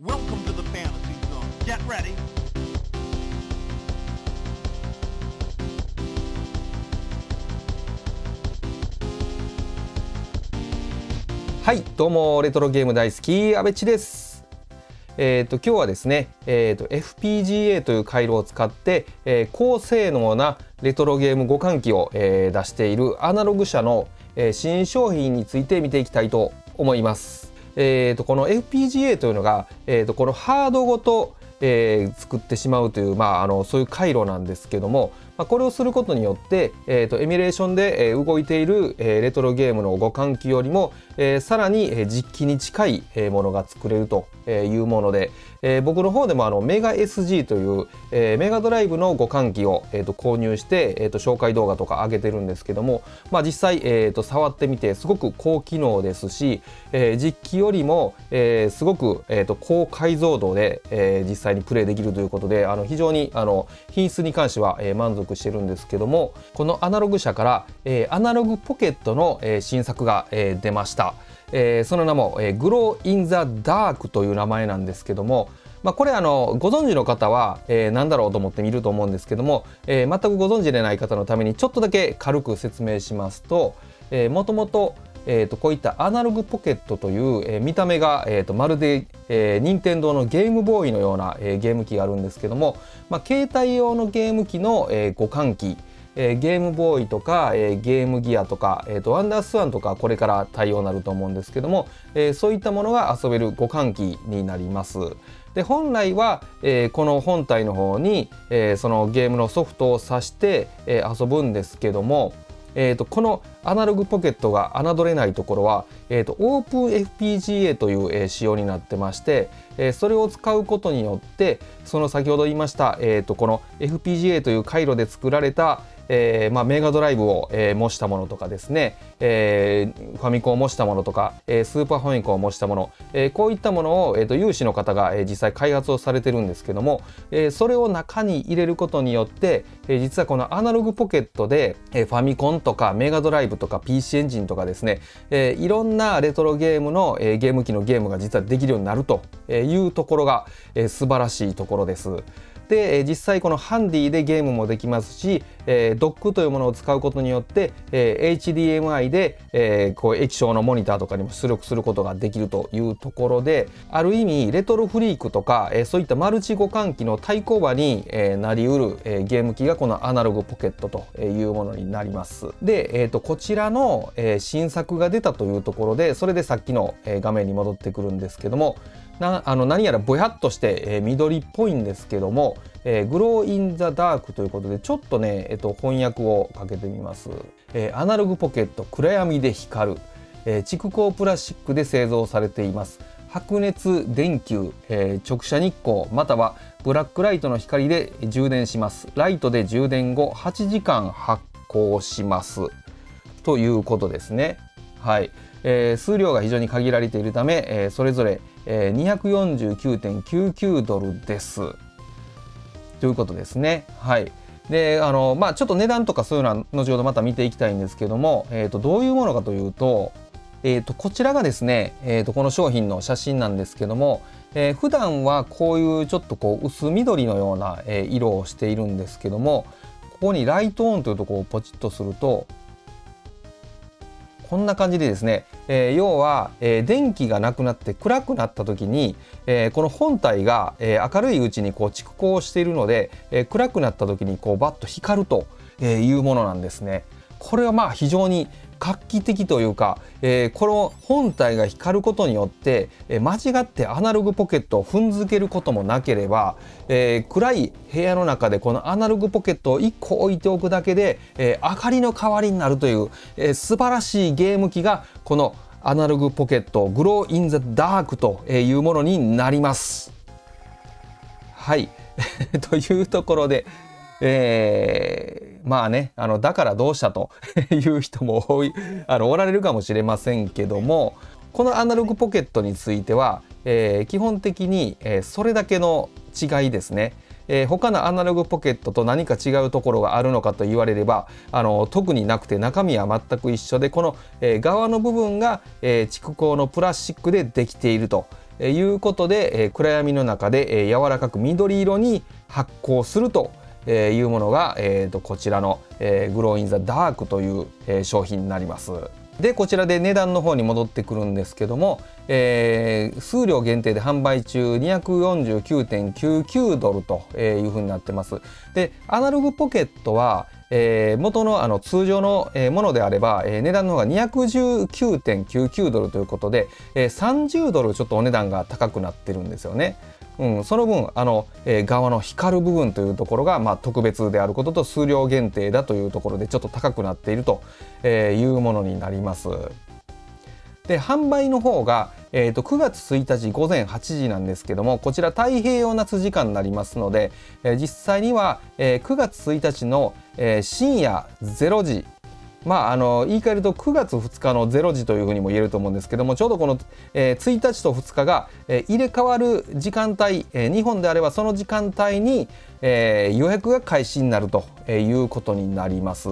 Welcome to the fantasy zone. Get ready. はいどうもレトロゲーム大好き阿部知ですえーと、今日はですね、えーと、FPGA という回路を使って、えー、高性能なレトロゲーム互換機を、えー、出しているアナログ社の、えー、新商品について見ていきたいと思います。えーと、この FPGA というのが、えー、とこのハードごと、えー、作ってしまうという、まあ、あのそういう回路なんですけども、まあ、これをすることによって、えーと、エミュレーションで、動いている、えー、レトロゲームの互換機よりも、えー、さらに、実機に近い、ものが作れるというもので、えー、僕の方でもあのメガ SG という、えー、メガドライブの互換機を、えー、と購入して、えー、と紹介動画とか上げてるんですけども、まあ、実際、えー、と触ってみてすごく高機能ですし、えー、実機よりも、えー、すごく、えー、と高解像度で、えー、実際にプレイできるということであの非常にあの品質に関しては、えー、満足してるんですけどもこの Analogue 社から、えー、 Analogue Pocket の、えー、新作が、えー、出ました。えー、その名も、えー、 Glow in the Dark という名前なんですけども、まあ、これあのご存知の方は、えー、何だろうと思って見ると思うんですけども、えー、全くご存知でない方のためにちょっとだけ軽く説明しますと、えー、もともと,、えーと、こういったアナログポケットという、えー、見た目が、えーと、まるで、えー、任天堂のゲームボーイのような、えー、ゲーム機があるんですけども、まあ、携帯用のゲーム機の、えー、互換機えー、ゲームボーイとか、えー、ゲームギアとか、えーと、ワンダースワンとかこれから対応になると思うんですけども、えー、そういったものが遊べる互換機になります。で本来は、えー、この本体の方に、えー、そのゲームのソフトを挿して、えー、遊ぶんですけども、えーと、このアナログポケットが侮れないところは、えーと、オープン FPGA という、えー、仕様になってまして、えー、それを使うことによってその先ほど言いました、えーとこの FPGA という回路で作られた、えーまあ、メガドライブを、えー、模したものとかですね、えー、ファミコンを模したものとか、えー、スーパーファミコンを模したもの、えー、こういったものを、えーと、有志の方が、えー、実際開発をされてるんですけども、えー、それを中に入れることによって、えー、実はこのアナログポケットで、えー、ファミコンとかメガドライブとか PC エンジンとかですね、えー、いろんなレトロゲームの、えー、ゲーム機のゲームが実はできるようになるというところが、えー、素晴らしいところです。で実際このハンディでゲームもできますし、え、ドックというものを使うことによって、え、HDMI で、え、こう液晶のモニターとかにも出力することができるというところである意味レトロフリークとか、え、そういったマルチ互換機の対抗馬に、え、なりうる、え、ゲーム機がこのアナログポケットというものになります。で、えーと、こちらの、え、新作が出たというところでそれでさっきの、画面に戻ってくるんですけどもなあの何やらぼやっとして、えー、緑っぽいんですけども、えー、グローインザダークということでちょっとね、えっと、翻訳をかけてみます、えー、アナログポケット暗闇で光る、えー、蓄光プラスチックで製造されています。白熱電球、えー、直射日光またはブラックライトの光で充電します。ライトで充電後8時間発光します。ということですね。はい、えー、数量が非常に限られているため、えー、それぞれ、えー、249.99ドルですということですね。はい。であのまあちょっと値段とかそういうのは後ほどまた見ていきたいんですけども、えー、とどういうものかというと,、えー、とこちらがですね、えー、とこの商品の写真なんですけども、えー、普段はこういうちょっとこう薄緑のような、えー、色をしているんですけどもここにライトオンというところをポチッとするとこんな感じでですね、えー、要は、えー、電気がなくなって暗くなった時に、えー、この本体が、え明るいうちにこう蓄光しているので、え暗くなった時にこうバッと光るというものなんですね。これはまあ非常に画期的というか、えー、この本体が光ることによって、えー、間違ってアナログポケットを踏んづけることもなければ、えー、暗い部屋の中でこの Analogue Pocket を1個置いておくだけで、え明かりの代わりになるという、え素晴らしいゲーム機がこの Analogue Pocket Glow in the Dark というものになります。はい というところで、えー、まあねあのだからどうしたと いう人も多いあのおられるかもしれませんけどもこの Analogue Pocket については、えー、基本的に、えー、それだけの違いですね。えー、他のアナログポケットと何か違うところがあるのかと言われればあの特になくて中身は全く一緒でこの、えー、側の部分が、えー、蓄光のプラスチックでできているということで、えー、暗闇の中で、えー、柔らかく緑色に発光するというものが、えーと、こちらの、えー、グローインザダークという、えー、商品になります。でこちらで値段の方に戻ってくるんですけども、えー、数量限定で販売中249.99ドルというふうになってます。でアナログポケットはえー、元のあの通常のものであれば、えー、値段の方が219.99ドルということで、えー、30ドルちょっとお値段が高くなってるんですよね。うん、その分あの、えー、側の光る部分というところが、まあ、特別であることと数量限定だというところでちょっと高くなっているというものになります。で販売の方が、えーと、9月1日午前8時なんですけどもこちら太平洋夏時間になりますので、えー、実際には、えー、9月1日の、えー、深夜0時まあ、あの言い換えると9月2日の0時というふうにも言えると思うんですけどもちょうどこの、えー、1日と2日が、えー、入れ替わる時間帯、えー、日本であればその時間帯に、えー、予約が開始になるということになります。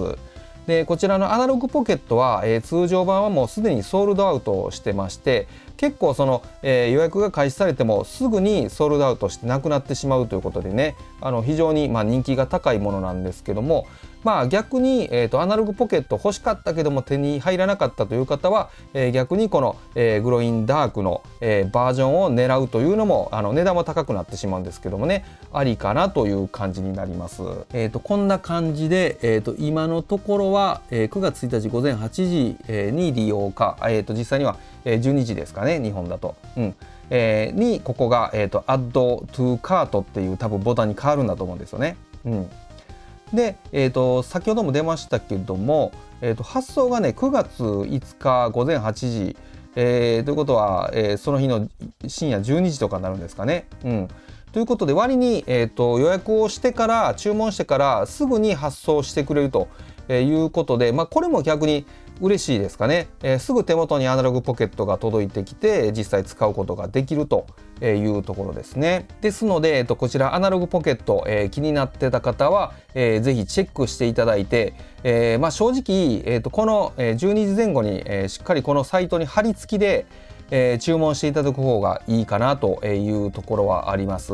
でこちらのアナログポケットは、えー、通常版はもうすでにソールドアウトしてまして結構その、えー、予約が開始されてもすぐにソールドアウトしてなくなってしまうということでねあの非常にま人気が高いものなんですけどもまあ逆に、えーと、アナログポケット欲しかったけども手に入らなかったという方は、えー、逆にこの、えー、グロインダークの、えー、バージョンを狙うというのもあの値段は高くなってしまうんですけどもねありかなという感じになります。えーと、こんな感じで、えーと、今のところは、えー、9月1日午前8時、に利用か、えー、と実際には、えー、12時ですかね日本だと。うんえー、にここが、えーと、Add to Cart っていう多分ボタンに変わるんだと思うんですよね。うん、で、えーと、先ほども出ましたけども、えーと、発送がね9月5日午前8時、えー、ということは、えー、その日の深夜12時とかになるんですかね。うん、ということで割に、えーと、予約をしてから注文してからすぐに発送してくれるということで、まあ、これも逆に嬉しいですかね、えー、すぐ手元にアナログポケットが届いてきて実際使うことができると。えいうところですねですので、えっと、こちらアナログポケット、えー、気になってた方は、えー、ぜひチェックしていただいて、えーまあ、正直、えーと、この12時前後に、えー、しっかりこのサイトに貼り付きで、えー、注文していただく方がいいかなというところはあります。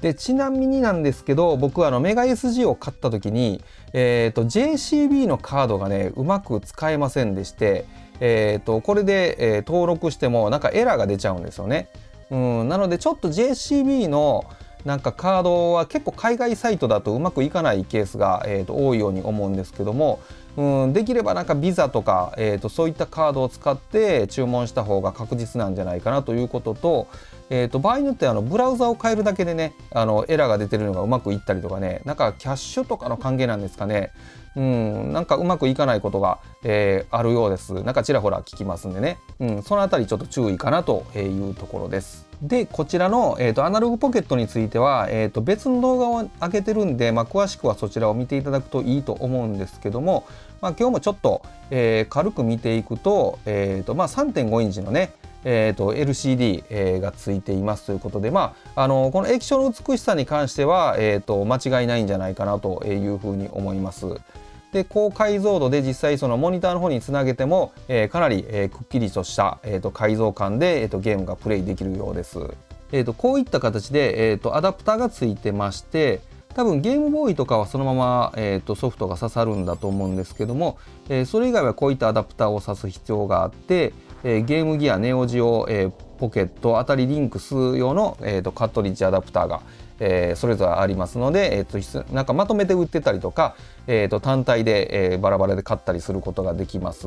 でちなみになんですけど僕はあのメガ SG を買った時に、えーと、JCB のカードがねうまく使えませんでして、えーと、これで、えー、登録してもなんかエラーが出ちゃうんですよね。うん、なのでちょっと JCB のなんかカードは結構海外サイトだとうまくいかないケースが、えーと多いように思うんですけどもうん、できればなんかビザとか、えーと、そういったカードを使って注文した方が確実なんじゃないかなということと,、えーと、場合によってあのブラウザを変えるだけでねあのエラーが出てるのがうまくいったりとかねなんかキャッシュとかの関係なんですかねうん、なんかうまくいかないことが、えー、あるようです。なんかちらほら聞きますんでね、うん、そのあたりちょっと注意かなというところです。でこちらの、えーと、アナログポケットについては、えーと、別の動画を上げてるんで、まあ、詳しくはそちらを見ていただくといいと思うんですけども、まあ、今日もちょっと、えー、軽く見ていくと,、えーとまあ、3.5インチのねえーと、LCD、えー、がついていますということで、まあ、あのこの液晶の美しさに関しては、えーと、間違いないんじゃないかなというふうに思います。で高解像度で実際そのモニターの方につなげても、えー、かなり、えー、くっきりとした、えーと、解像感で、えーと、ゲームがプレイできるようです。えーと、こういった形で、えー、とアダプターがついてまして多分ゲームボーイとかはそのまま、えー、とソフトが刺さるんだと思うんですけども、えー、それ以外はこういったアダプターを挿す必要があって、えー、ゲームギアネオジオ、えー、ポケットあたりリンクス用の、えーと、カットリッジアダプターが、えー、それぞれありますので、えーと、なんかまとめて売ってたりとか、えーと、単体で、えー、バラバラで買ったりすることができます。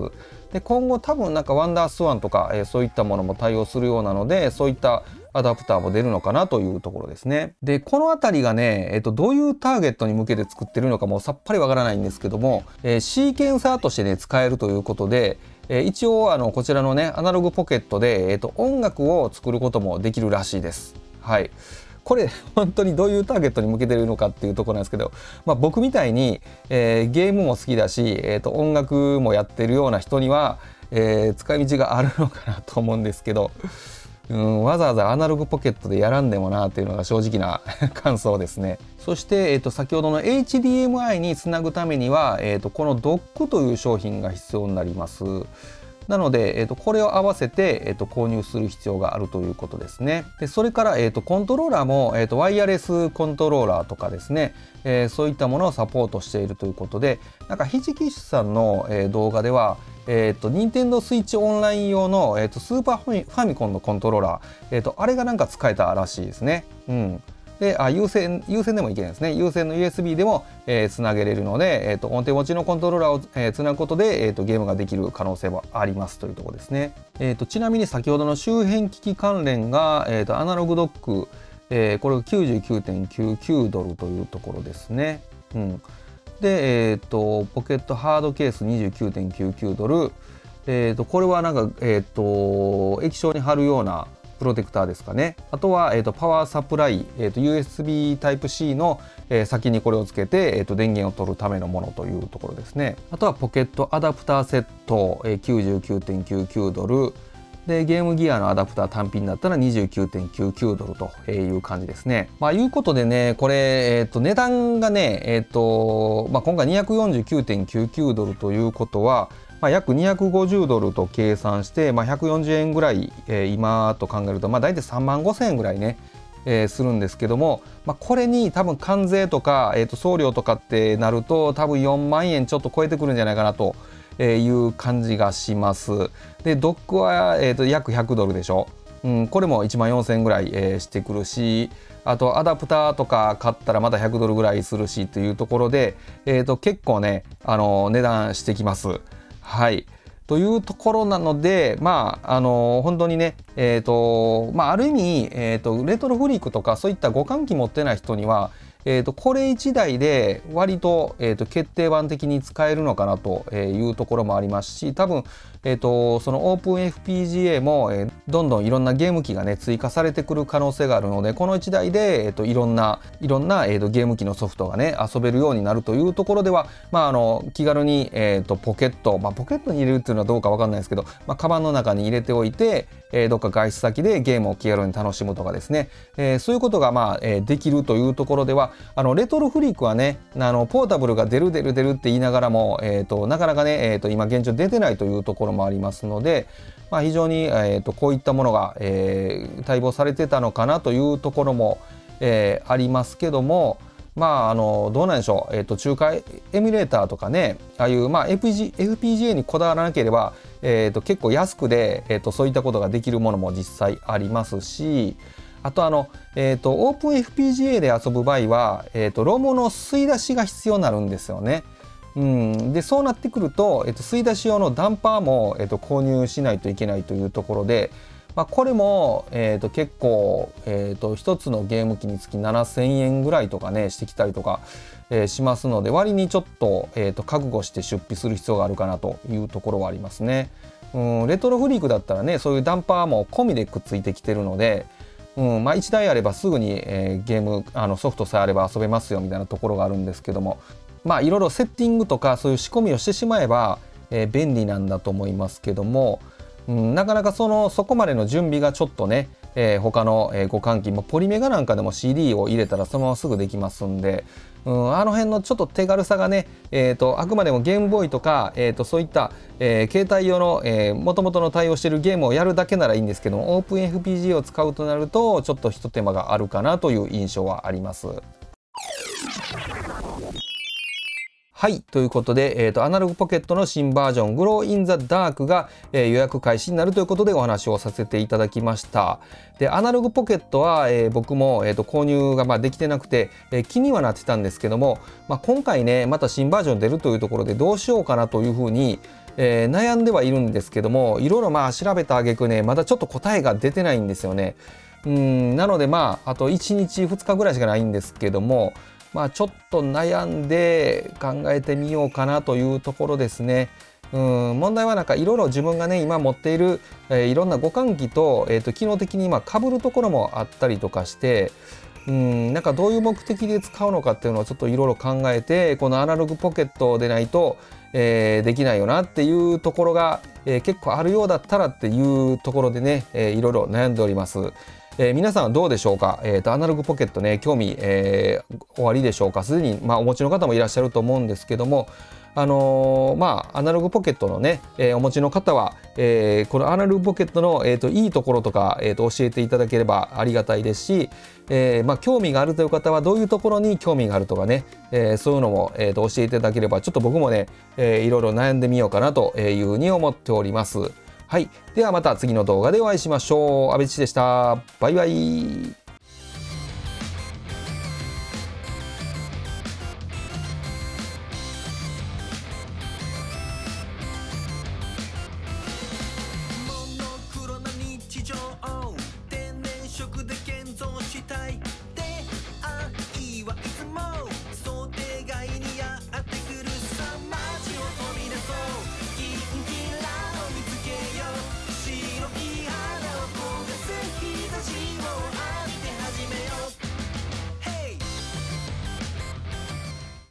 で今後多分なんかワンダースワンとか、えー、そういったものも対応するようなのでそういったアダプターも出るのかなというところですね。でこの辺りがね、えー、とどういうターゲットに向けて作ってるのかもさっぱりわからないんですけども、えー、シーケンサーとしてね使えるということでえー、一応あのこちらのねアナログポケットで、えーと、音楽を作ることもできるらしいです。はいこれ本当にどういうターゲットに向けてるのかっていうところなんですけど、まあ、僕みたいに、えー、ゲームも好きだし、えーと、音楽もやってるような人には、えー、使い道があるのかなと思うんですけど、うん、わざわざアナログポケットでやらんでもなっていうのが正直な 感想ですね。そして、えー、と先ほどの HDMI につなぐためには、えー、とこのドックという商品が必要になります。なので、えー、とこれを合わせて、えー、と購入する必要があるということですね。でそれから、えー、とコントローラーも、えー、とワイヤレスコントローラーとかですね、えー、そういったものをサポートしているということでなんかひじきしさんの、えー、動画ではえーと、任天堂スイッチオンライン用の、えーと、スーパーファミコンのコントローラー、えーと、あれがなんか使えたらしいですね。うん、であ有線有線でもいけないですね。有線の USB でも、えー、つなげれるので、えーと、音程持ちのコントローラーを、えー、つなぐことで、えーと、ゲームができる可能性はありますというところですね、えーと、ちなみに先ほどの周辺機器関連が、えー、とアナログドック、えー、これが99.99ドルというところですね、うん、で、えー、とポケットハードケース29.99ドル。えー、とこれはなんか、えー、と液晶に貼るようなプロテクターですかね。あとは、えーと、パワーサプライ、えーと、USB Type-C の、えー、先にこれをつけて、えーと、電源を取るためのものというところですね。あとはポケットアダプターセット、えー、99.99ドル。でゲームギアのアダプター単品だったら29.99ドルという感じですね。まあいうことでねこれ、えー、と値段がね、えーとまあ、今回249.99ドルということはまあ、約250ドルと計算して、まあ、140円ぐらい、えー、今と考えると、まあ、大体3万5千円ぐらいね、えー、するんですけども、まあ、これに多分関税とか、えー、と送料とかってなると多分4万円ちょっと超えてくるんじゃないかなという感じがします。でドックは、えー、と約100ドルでしょ。うん、これも1万4000円ぐらい、えー、してくるしあとアダプターとか買ったらまた100ドルぐらいするしというところで、えー、と結構ねあの値段してきます。はい。というところなので、まあ、あの本当にね、えーとまあ、ある意味、えーと、レトロフリークとかそういった互換機持ってない人には、えーと、これ1台で割と,、えーと、決定版的に使えるのかなというところもありますし多分、えー、とその OpenFPGA も、えー、どんどんいろんなゲーム機がね追加されてくる可能性があるのでこの1台で、えー、といろんないろんな、えー、とゲーム機のソフトがね遊べるようになるというところでは、まあ、あの気軽に、えー、とポケット、まあ、ポケットに入れるっていうのはどうか分かんないですけど、まあ、カバンの中に入れておいて、えー、どっか外出先でゲームを気軽に楽しむとかですね、えー、そういうことが、まあえー、できるというところではあのレトロフリークはねあのポータブルが出る出る出るって言いながらも、えーと、なかなかね、えーと、今現状出てないというところもありますので、まあ、非常に、えーと、こういったものが、えー、待望されてたのかなというところも、えー、ありますけどもまああのどうなんでしょう、えー、と中華エミュレーターとかねああいう、まあ、FPG FPGA にこだわらなければ、えー、と結構安くで、えー、とそういったことができるものも実際ありますしあとあの、えーと、オープン FPGA で遊ぶ場合は、えーと、ロモの吸い出しが必要になるんですよね。うん、でそうなってくると、えーと、吸い出し用のダンパーも、えー、と購入しないといけないというところで、まあ、これも、えー、と結構、えー、と1つのゲーム機につき7,000円ぐらいとかねしてきたりとか、えー、しますので割にちょっと,、えー、と覚悟して出費する必要があるかなというところはありますね。うん、レトロフリークだったらねそういうダンパーも込みでくっついてきてるので、うんまあ、1台あればすぐに、えー、ゲームあのソフトさえあれば遊べますよみたいなところがあるんですけども。まあいろいろセッティングとかそういう仕込みをしてしまえば、えー、便利なんだと思いますけども、うん、なかなかそのそこまでの準備がちょっとね、えー、他の、えー、互換機もポリメガなんかでも CD を入れたらそのまますぐできますんで、うん、あの辺のちょっと手軽さがね、えーと、あくまでもゲームボーイとか、えーと、そういった、えー、携帯用のもともとの対応しているゲームをやるだけならいいんですけどもオープン FPG を使うとなるとちょっとひと手間があるかなという印象はあります。はい。ということで、えっ、ー、と、アナログポケットの新バージョン、グローインザダークが、えー、予約開始になるということでお話をさせていただきました。で、アナログポケットは、えー、僕も、えーと、購入がまあできてなくて、え、気にはなってたんですけども、まあ、今回ね、また新バージョン出るというところでどうしようかなというふうに、えー、悩んではいるんですけども、いろいろまあ調べた挙句ね、まだちょっと答えが出てないんですよね。うんなのでまああと1日2日ぐらいしかないんですけどもまあ、ちょっと悩んで考えてみようかなというところですね。うん問題はなんかいろいろ自分がね今持っている、えー、いろんな互換機と,、えーと、機能的に今被るところもあったりとかしてうんなんかどういう目的で使うのかっていうのをちょっといろいろ考えてこのアナログポケットでないと、えー、できないよなっていうところが、えー、結構あるようだったらっていうところでね、いろいろ悩んでおります。えー、皆さんはどうでしょうか、えーと、アナログポケットね興味、えー、終わりでしょうか？すでに、まあ、お持ちの方もいらっしゃると思うんですけどもあのー、まあアナログポケットのね、えー、お持ちの方は、えー、このアナログポケットの、えーと、いいところとか、えーと、教えていただければありがたいですし、えーまあ、興味があるという方はどういうところに興味があるとかね、えー、そういうのも、えーと、教えていただければちょっと僕もね、えー、いろいろ悩んでみようかなというふうに思っております。はい。ではまた次の動画でお会いしましょう。阿部知でした。バイバイ。